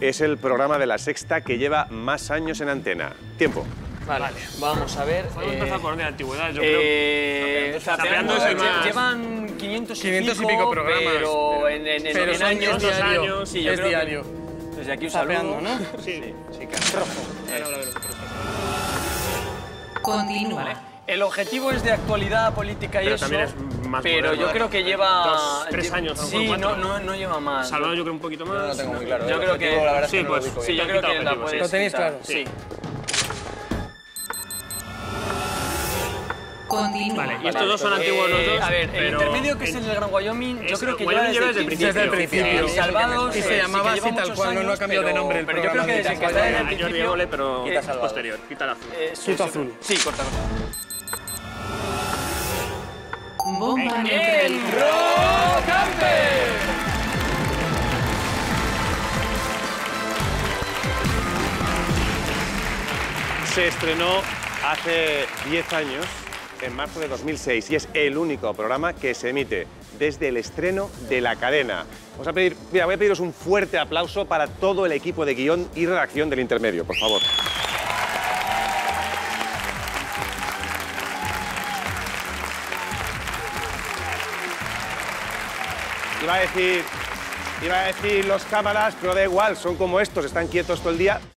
es el programa de la sexta que lleva más años en antena. Tiempo. Vale, vamos a ver. Podemos eh, empezar orden de antigüedad, yo creo. eh, Zapeando Zapeando es el lle- más- llevan 500 y 500 y pico, pico programas. Pero en, en, en- Pero en son años, diario, años, sí, yo es creo que- diario. Desde aquí un Zapeando, saludo. ¿no? Sí. Sí, claro. Continúa. El objetivo es de actualidad política y Pero eso. también es más Pero moderno. yo creo que lleva. Dos, tres años, Sí, no, no, no lleva más. Salvador yo creo un poquito más. No lo tengo muy claro. Yo El creo objetivo, que- la verdad es sí, que pues, Sí, bien. yo creo que la puedes Lo tenéis claro. Sí. Continúa. Vale, y estos dos son antiguos los Eh, dos. a ver, el intermedio que es en- el del Gran Wyoming, yo creo que lleva desde el principio. Desde el principio. Y Salvados Y eh, se llamaba así tal cual, no- no ha cambiado de nombre el Pero yo creo que desde que está desde el principio... Pero posterior. Quita el azul. eh, Quita azul. Sí, corta, corta. Bomba ¡El neutral. Rock! Se estrenó hace 10 años, en marzo de 2006, y es el único programa que se emite desde el estreno de la cadena. Vamos a pedir, mira, voy a pediros un fuerte aplauso para todo el equipo de guion y redacción del intermedio, por favor. Iba a decir, iba a decir los cámaras, pero da igual, son como estos, están quietos todo el día.